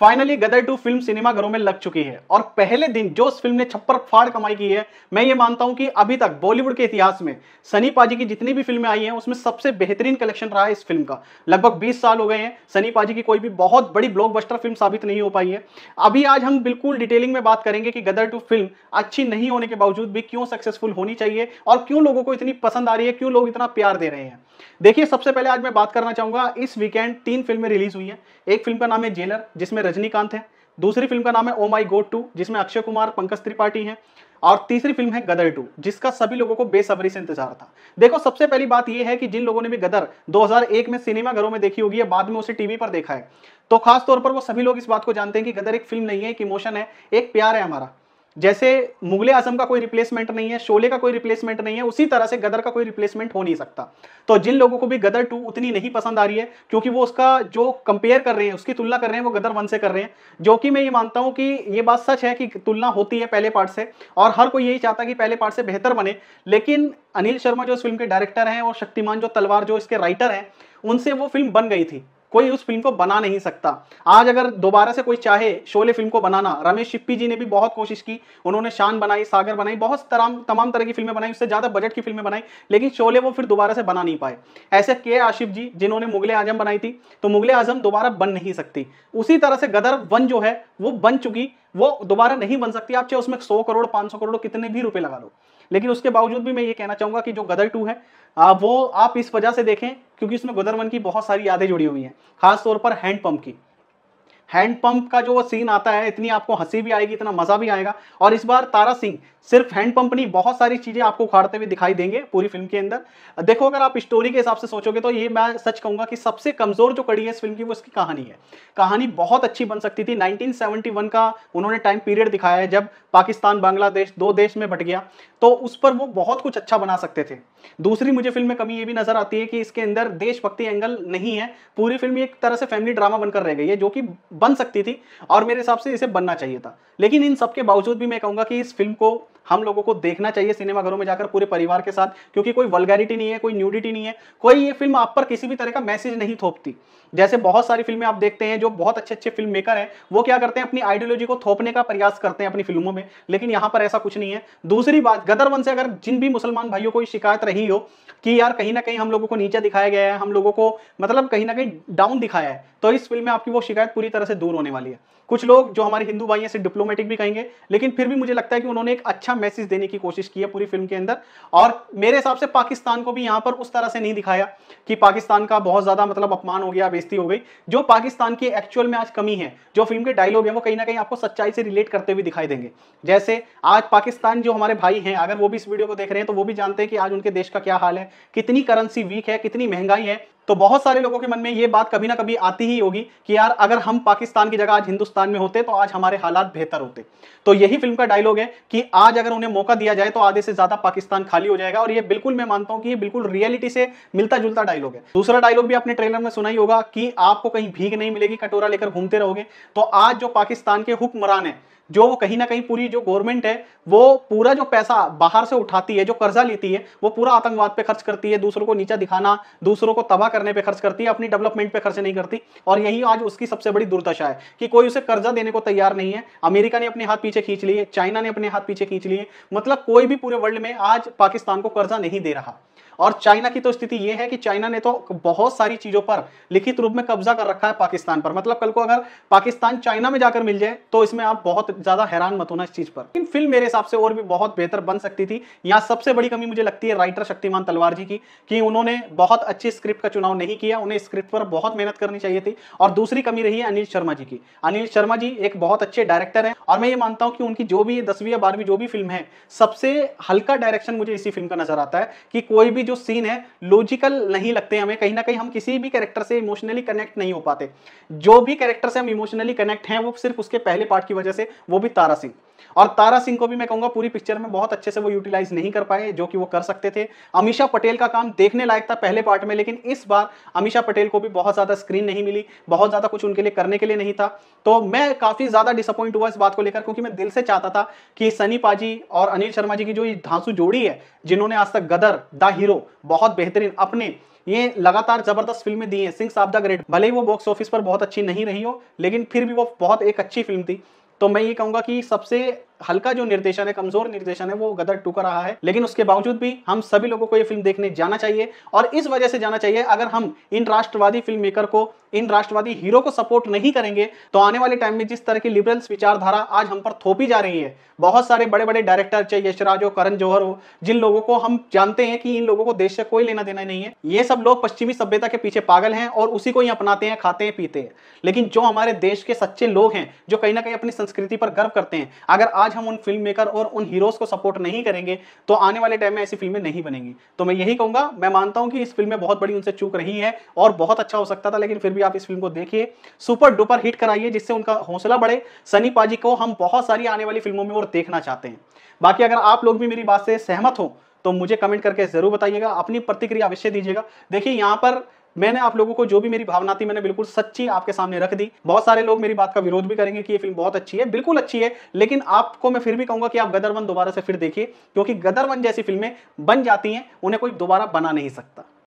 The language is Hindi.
फाइनली गदर टू फ़िल्म सिनेमाघरों में लग चुकी है। और पहले दिन जो उस फ़िल्म ने छप्पर फाड़ कमाई की है, मैं ये मानता हूँ कि अभी तक बॉलीवुड के इतिहास में सनी पाजी की जितनी भी फ़िल्में आई हैं, उसमें सबसे बेहतरीन कलेक्शन रहा है इस फ़िल्म का। लगभग 20 साल हो गए हैं, सनी पाजी की कोई भी बहुत बड़ी ब्लॉकबस्टर फ़िल्म साबित नहीं हो पाई है। अभी आज हम बिल्कुल डिटेलिंग में बात करेंगे कि गदर टू फ़िल्म अच्छी नहीं होने के बावजूद भी क्यों सक्सेसफुल होनी चाहिए और क्यों लोगों को इतनी पसंद आ रही है, क्यों लोग इतना प्यार दे रहे हैं। देखिए, सबसे पहले आज मैं बात करना चाहूँगा, इस वीकेंड तीन फ़िल्में रिलीज़ हुई हैं। एक फ़िल्म का नाम है जेलर जिसमें रजनीकांत है। दूसरी फ़िल्म का नाम है ओ माई गोड टू, जिसमें अक्षय कुमार, पंकज त्रिपाठी हैं। और तीसरी फ़िल्म है गदर टू, जिसका सभी लोगों को बेसब्री से इंतज़ार था। देखो, सबसे पहली बात यह है कि जिन लोगों ने भी गदर 2001 में सिनेमा घरों में देखी होगी या बाद में उसे टीवी पर देखा है तो खास तौर पर वो सभी लोग इस बात को जानते हैं कि गदर एक फ़िल्म नहीं है, एक इमोशन है, एक प्यार है हमारा। जैसे मुगले आज़म का कोई रिप्लेसमेंट नहीं है, शोले का कोई रिप्लेसमेंट नहीं है, उसी तरह से गदर का कोई रिप्लेसमेंट हो नहीं सकता। तो जिन लोगों को भी गदर टू उतनी नहीं पसंद आ रही है, क्योंकि वो उसका जो कंपेयर कर रहे हैं, उसकी तुलना कर रहे हैं, वो गदर वन से कर रहे हैं। जो कि मैं ये मानता हूँ कि ये बात सच है कि तुलना होती है पहले पार्ट से, और हर कोई यही चाहता है कि पहले पार्ट से बेहतर बने। लेकिन अनिल शर्मा जो इस फ़िल्म के डायरेक्टर हैं, और शक्तिमान जो तलवार जो इसके राइटर हैं, उनसे वो फ़िल्म बन गई थी। कोई उस फ़िल्म को बना नहीं सकता। आज अगर दोबारा से कोई चाहे शोले फ़िल्म को बनाना, रमेश शिप्पी जी ने भी बहुत कोशिश की, उन्होंने शान बनाई, सागर बनाई, बहुत तमाम तमाम तरह की फ़िल्में बनाई, उससे ज़्यादा बजट की फ़िल्में बनाई, लेकिन शोले वो फिर दोबारा से बना नहीं पाए। ऐसे के आशिफ जी, जिन्होंने मुगले आज़म बनाई थी तो मुगले आज़म दोबारा बन नहीं सकती। उसी तरह से गदर वन जो है, वो बन चुकी, वो दोबारा नहीं बन सकती। आप चाहे उसमें सौ करोड़, पाँच सौ करोड़ कितने भी रुपए लगा लो। लेकिन उसके बावजूद भी मैं ये कहना चाहूँगा कि जो गदर टू है वो आप इस वजह से देखें क्योंकि इसमें गोदरवन की बहुत सारी यादें जुड़ी हुई हैं खासतौर पर हैंडपम्प की। हैंड पंप का जो सीन आता है, इतनी आपको हँसी भी आएगी, इतना मज़ा भी आएगा। और इस बार तारा सिंह सिर्फ़ हैंडपंप नहीं, बहुत सारी चीज़ें आपको उखाड़ते हुए दिखाई देंगे पूरी फ़िल्म के अंदर। देखो, अगर आप स्टोरी के हिसाब से सोचोगे तो ये मैं सच कहूँगा कि सबसे कमज़ोर जो कड़ी है इस फ़िल्म की, वो इसकी कहानी है। कहानी बहुत अच्छी बन सकती थी। 1971 का उन्होंने टाइम पीरियड दिखाया है, जब पाकिस्तान, बांग्लादेश, दो देश में बट गया। तो उस पर वो बहुत कुछ अच्छा बना सकते थे। दूसरी मुझे फ़िल्म में कमी ये भी नज़र आती है कि इसके अंदर देशभक्ति एंगल नहीं है। पूरी फ़िल्म एक तरह से फैमिली ड्रामा बनकर रह गई है, जो कि बन सकती थी और मेरे हिसाब से इसे बनना चाहिए था। लेकिन इन सबके बावजूद भी मैं कहूँगा कि इस फ़िल्म को हम लोगों को देखना चाहिए सिनेमाघरों में जाकर पूरे परिवार के साथ, क्योंकि कोई वलगैरिटी नहीं है, कोई न्यूडिटी नहीं है। कोई ये फ़िल्म आप पर किसी भी तरह का मैसेज नहीं थोपती। जैसे बहुत सारी फ़िल्में आप देखते हैं, जो बहुत अच्छे अच्छे फ़िल्म मेकर हैं, वो क्या करते हैं, अपनी आइडियोलॉजी को थोपने का प्रयास करते हैं अपनी फ़िल्मों में। लेकिन यहाँ पर ऐसा कुछ नहीं है। दूसरी बात गदर वन से अगर जिन भी मुसलमान भाइयों को शिकायत रही हो कि यार कहीं ना कहीं हम लोगों को नीचे दिखाया गया है, हम लोगों को मतलब कहीं ना कहीं डाउन दिखाया है तो इस फ़िल्म में आपकी वो शिकायत पूरी तरह से दूर होने वाली है। कुछ लोग, जो हमारे हिंदू भाई हैं से डिप्लोमेटिक भी कहेंगे, लेकिन फिर भी मुझे लगता है कि उन्होंने एक अच्छा मैसेज देने की कोशिश की है पूरी फ़िल्म के अंदर। और मेरे हिसाब से पाकिस्तान को भी यहाँ पर उस तरह से नहीं दिखाया कि पाकिस्तान का बहुत ज़्यादा मतलब अपमान हो गया बेजती हो गई, जो पाकिस्तान की एक्चुअल में आज कमी है, जो फ़िल्म के डायलॉग है, वो कहीं ना कहीं आपको सच्चाई से रिलेट करते हुए दिखाई देंगे। जैसे आज पाकिस्तान जो हमारे भाई हैं, अगर वो भी इस वीडियो को देख रहे हैं तो वो भी जानते हैं कि आज उनके देश का क्या हाल है, कितनी करेंसी वीक है, कितनी महँगाई है तो बहुत सारे लोगों के मन में ये बात कभी ना कभी आती ही होगी कि यार, अगर हम पाकिस्तान की जगह आज हिंदुस्तान में होते तो आज हमारे हालात बेहतर होते। तो यही फ़िल्म का डायलॉग है कि आज अगर उन्हें मौका दिया जाए तो आधे से ज़्यादा पाकिस्तान खाली हो जाएगा और ये बिल्कुल मैं मानता हूँ कि ये बिल्कुल रियलिटी से मिलता जुलता डायलॉग है। दूसरा डायलॉग भी आपने ट्रेलर में सुना ही होगा कि आपको कहीं भीख नहीं मिलेगी, कटोरा लेकर घूमते रहोगे। तो आज जो पाकिस्तान के हुक्मरान है जो कहीं ना कहीं पूरी जो गवर्नमेंट है, वो पूरा जो पैसा बाहर से उठाती है, जो कर्जा लेती है, वो पूरा आतंकवाद पे खर्च करती है, दूसरों को नीचा दिखाना, दूसरों को तबाह करने पे खर्च करती है, अपनी डेवलपमेंट पे खर्च नहीं करती। और यही आज उसकी सबसे बड़ी दुर्दशा है कि कोई उसे कर्जा देने को तैयार नहीं है। अमेरिका ने अपने हाथ पीछे खींच लिए, चाइना ने अपने हाथ पीछे खींच लिए। मतलब कोई भी पूरे वर्ल्ड में आज पाकिस्तान को कर्जा नहीं दे रहा। और चाइना की तो स्थिति यह है कि चाइना ने तो बहुत सारी चीज़ों पर लिखित रूप में कब्जा कर रखा है पाकिस्तान पर। मतलब कल को अगर पाकिस्तान चाइना में जाकर मिल जाए तो इसमें आप बहुत ज़्यादा हैरान मत होना इस चीज़ पर। लेकिन फ़िल्म मेरे हिसाब से और भी बहुत बेहतर बन सकती थी। यहाँ सबसे बड़ी कमी मुझे लगती है राइटर शक्तिमान तलवार जी की, कि उन्होंने बहुत अच्छी स्क्रिप्ट का चुनाव नहीं किया, उन्हें स्क्रिप्ट पर बहुत मेहनत करनी चाहिए थी। और दूसरी कमी रही है अनिल शर्मा जी की। अनिल शर्मा जी एक बहुत अच्छे डायरेक्टर है और मैं ये मानता हूँ कि उनकी जो भी दसवीं या बारहवीं जो भी फ़िल्म है, सबसे हल्का डायरेक्शन मुझे इसी फ़िल्म का नज़र आता है कि कोई भी जो सीन है लॉजिकल नहीं लगते हमें। कहीं ना कहीं हम किसी भी कैरेक्टर से इमोशनली कनेक्ट नहीं हो पाते। जो भी कैरेक्टर से हम इमोशनली कनेक्ट हैं, वो सिर्फ़ उसके पहले पार्ट की वजह से वो भी तारा सिंह। और तारा सिंह को भी मैं कहूँगा पूरी पिक्चर में बहुत अच्छे से वो यूटिलाइज नहीं कर पाए, जो कि वो कर सकते थे। अमीशा पटेल का काम देखने लायक था पहले पार्ट में, लेकिन इस बार अमीशा पटेल को भी बहुत ज़्यादा स्क्रीन नहीं मिली, बहुत ज़्यादा कुछ उनके लिए करने के लिए नहीं था। तो मैं काफ़ी ज़्यादा डिसअपॉइंट हुआ इस बात को लेकर, क्योंकि मैं दिल से चाहता था कि सनी पाजी और अनिल शर्मा जी की जो ये धांसू जोड़ी है, जिन्होंने आज तक गदर, द हीरो बहुत बेहतरीन अपने, ये लगातार ज़बरदस्त फ़िल्में दी हैं। सिंह साब द ग्रेट भले ही वो बॉक्स ऑफ़िस पर बहुत अच्छी नहीं रही हो, लेकिन फिर भी वो बहुत एक अच्छी फ़िल्म थी। तो मैं ये कहूँगा कि सबसे हल्का जो निर्देशन है, कमज़ोर निर्देशन है, वो गदर टू रहा है। लेकिन उसके बावजूद भी हम सभी लोगों को ये फ़िल्म देखने जाना चाहिए और इस वजह से जाना चाहिए, अगर हम इन राष्ट्रवादी फ़िल्म मेकर को, इन राष्ट्रवादी हीरो को सपोर्ट नहीं करेंगे तो आने वाले टाइम में जिस तरह की लिबरल्स विचारधारा आज हम पर थोपी जा रही है, बहुत सारे बड़े बड़े डायरेक्टर चाहे यशराज हो, करण जौहर हो, जिन लोगों को हम जानते हैं कि इन लोगों को देश से कोई लेना देना नहीं है, ये सब लोग पश्चिमी सभ्यता के पीछे पागल हैं और उसी को ही अपनाते हैं, खाते हैं, पीते हैं। लेकिन जो हमारे देश के सच्चे लोग हैं, जो कहीं ना कहीं अपनी संस्कृति पर गर्व करते हैं, अगर आज हम उन फ़िल्म मेकर और उन हीरोज को सपोर्ट नहीं करेंगे तो आने वाले टाइम में ऐसी फ़िल्में नहीं बनेंगी। तो मैं यही कहूँगा, मैं मानता हूँ कि इस फ़िल्म में बहुत बड़ी उनसे चूक रही है और बहुत अच्छा हो सकता था, लेकिन फिर भी आप इस फ़िल्म को देखिए। सुपर डुपर हिट कराइए, जिससे उनका हौसला बढ़े। सनी पाजी को हम बहुत सारी आने वाली फ़िल्मों में और देखना चाहते हैं। बाकी अगर आप लोग भी मेरी बात से सहमत हो तो मुझे कमेंट करके ज़रूर बताइएगा। अपनी प्रतिक्रिया अवश्य दीजिएगा। देखिए, यहाँ पर मैंने आप लोगों को जो भी मेरी भावना थी, मैंने बिल्कुल सच्ची आपके सामने रख दी। बहुत सारे लोग मेरी बात का विरोध भी करेंगे कि ये फ़िल्म बहुत अच्छी है, बिल्कुल अच्छी है, लेकिन आपको मैं फिर भी कहूँगा कि आप गदर वन दोबारा से फिर देखिए, क्योंकि गदर वन जैसी फ़िल्में बन जाती हैं, उन्हें कोई दोबारा बना नहीं सकता।